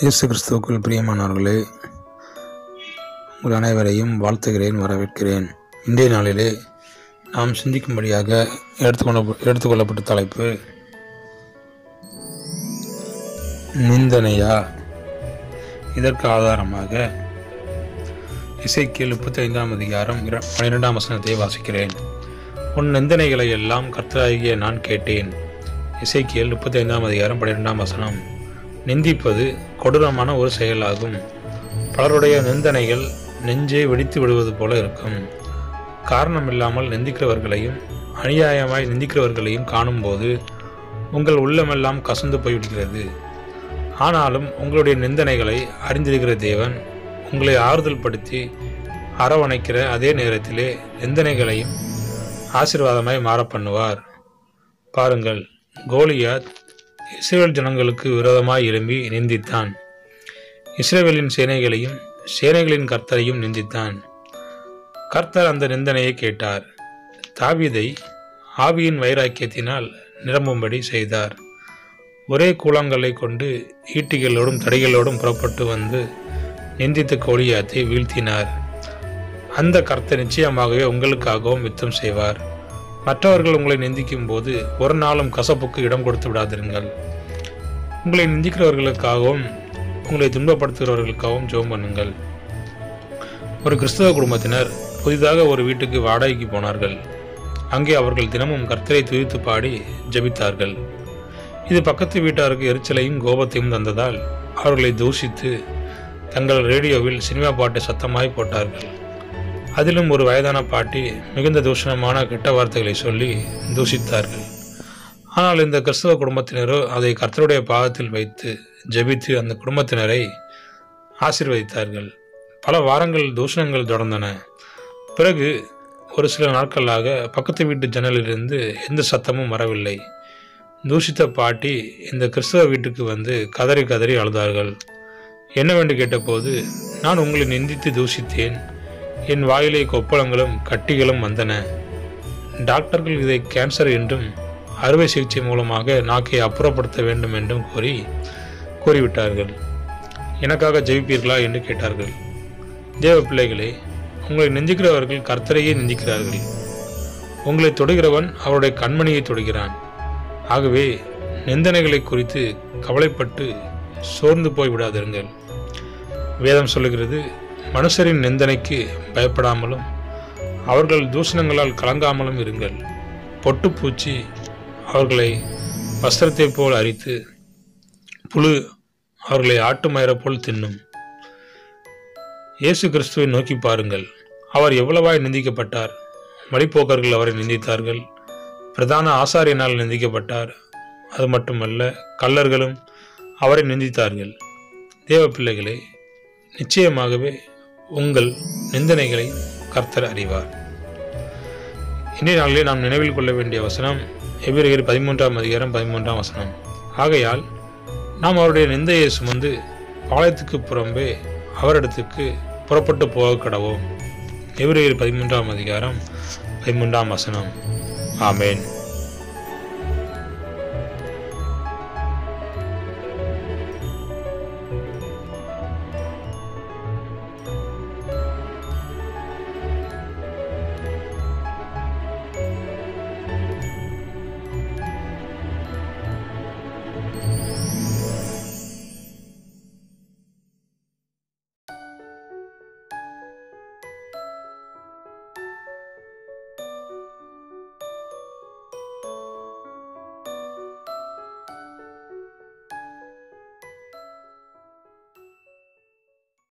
இயேசு கிறிஸ்துவுக்குள் பிரியமானவர்களே உங்கள் அனைவரையும் வாழ்த்துகிறேன் வரவேற்கிறேன். இன்றைய நாளிலே நாம் சிந்திக்கும்படியாக எடுத்துக்கொள்ள எடுத்துக்கொள்ளப்பட்ட தலைப்பு நிந்தனையா? இதற்கு ஆதாரமாக இசைக்கியல் முப்பத்தைந்தாம் அதிகாரம் பன்னிரெண்டாம் வசனத்தை வாசிக்கிறேன். உன் நிந்தனைகளை எல்லாம் கர்த்தராகிய நான் கேட்டேன். இசைக்கியல் முப்பத்தைந்தாம் அதிகாரம் பன்னிரெண்டாம் வசனம். நிந்திப்பது கொடூரமான ஒரு செயலாகும். பலருடைய நிந்தனைகள் நெஞ்சே வெடித்து விடுவது போல இருக்கும். காரணமில்லாமல் நிந்திக்கிறவர்களையும் அநியாயமாய் நிந்திக்கிறவர்களையும் காணும்போது உங்கள் உள்ளமெல்லாம் கசந்து போய்விடுகிறது. ஆனாலும் உங்களுடைய நிந்தனைகளை அறிந்திருக்கிற தேவன் உங்களை ஆறுதல் படுத்தி அரவணைக்கிற அதே நேரத்திலே நிந்தனைகளையும் ஆசீர்வாதமாய் மாற பண்ணுவார். பாருங்கள் கோலியாத் இஸ்ரேல் ஜனங்களுக்கு விரோதமாய் எழும்பி நிந்தித்தான். இஸ்ரேவேலின் சேனைகளையும் சேனைகளின் கர்த்தரையும் நிந்தித்தான். கர்த்தர் அந்த நிந்தனையை கேட்டார். தாவிதை ஆவியின் வைராக்கியத்தினால் நிரம்பும்படி செய்தார். ஒரே கூழாங்கல்லை கொண்டு ஈட்டிகளோடும் தடைகளோடும் புறப்பட்டு வந்து நிந்தித்த கோழியாத்தை வீழ்த்தினார். அந்த கர்த்தர் நிச்சயமாகவே உங்களுக்காகவும் யுத்தம் செய்வார். மற்றவர்கள் உங்களை நிந்திக்கும் போது ஒரு நாளும் கசப்புக்கு இடம் கொடுத்து விடாதிருங்கள். உங்களை நிந்திக்கிறவர்களுக்காகவும் உங்களை துன்பப்படுத்துகிறவர்களுக்காகவும் ஜோம் பண்ணுங்கள். ஒரு கிறிஸ்தவ குடும்பத்தினர் புதிதாக ஒரு வீட்டுக்கு வாடகைக்கு போனார்கள். அங்கே அவர்கள் தினமும் கர்த்தரை துதித்து பாடி ஜெபித்தார்கள். இது பக்கத்து வீட்டாருக்கு எரிச்சலையும் கோபத்தையும் தந்ததால் அவர்களை தூஷித்து தங்கள் ரேடியோவில் சினிமா பாட்டை சத்தமாய் போட்டார்கள். அதிலும் ஒரு வயதான பாட்டி மிகுந்த தூஷணமான கெட்ட வார்த்தைகளை சொல்லி தூஷித்தார்கள். ஆனால் இந்த கிறிஸ்தவ குடும்பத்தினரோ அதை கர்த்தருடைய பாதத்தில் வைத்து ஜெபித்து அந்த குடும்பத்தினரை ஆசீர்வதித்தார்கள். பல வாரங்கள் தூஷணங்கள் தொடர்ந்தன. பிறகு ஒரு சில நாட்களாக பக்கத்து வீட்டு ஜன்னலிலிருந்து எந்த சத்தமும் வரவில்லை. தூஷித்த பாட்டி இந்த கிறிஸ்தவ வீட்டுக்கு வந்து கதறி கதறி அழுதார்கள். என்னவென்று கேட்டபோது நான் உங்களை நிந்தித்து தூஷித்தேன். என் வாயிலே கொப்பளங்களும் கட்டிகளும் வந்தன. டாக்டர்கள் இதை கேன்சர் என்றும் அறுவை சிகிச்சை மூலமாக நாக்கை அப்புறப்படுத்த வேண்டும் என்றும் கூறி கூறிவிட்டார்கள். எனக்காக ஜெயிப்பீர்களா என்று கேட்டார்கள். தேவ பிள்ளைகளே உங்களை நிந்திக்கிறவர்கள் கர்த்தரையே நிந்திக்கிறார்கள் உங்களை தொடுகிறவன் அவருடைய கண்மணியை தொடுகிறான். ஆகவே நிந்தனைகளை குறித்து கவலைப்பட்டு சோர்ந்து போய் விடாதிருங்கள் வேதம் சொல்லுகிறது மனுஷரின் நிந்தனைக்கு பயப்படாமலும் அவர்கள் தூஷணங்களால் கலங்காமலும் இருங்கள். பொட்டுப்பூச்சி அவர்களை வஸ்திரத்தைப் போல் அரித்து புழு அவர்களை ஆட்டு மயிரை போல் தின்னும். இயேசு கிறிஸ்துவை நோக்கி பாருங்கள். அவர் எவ்வளவாய் நிந்திக்கப்பட்டார். வழிப்போக்கர்கள் அவரை நிந்தித்தார்கள். பிரதான ஆசாரியனால் நிந்திக்கப்பட்டார். அது மட்டுமல்ல கள்ளர்களும் அவரை நிந்தித்தார்கள். தேவ பிள்ளைகளே நிச்சயமாகவே உங்கள் நிந்தனைகளை கர்த்தர் அறிவார். இன்றைய நாளிலே நாம் நினைவில் கொள்ள வேண்டிய வசனம் எபிரேயர் பதிமூன்றாம் அதிகாரம் பதிமூன்றாம் வசனம். ஆகையால் நாம் அவருடைய நிந்தையை சுமந்து பாளையத்துக்கு புறம்பே அவரிடத்துக்கு புறப்பட்டு போக கடவோம். எபிரேயர் பதிமூன்றாம் அதிகாரம் பதிமூன்றாம் வசனம். ஆமேன்.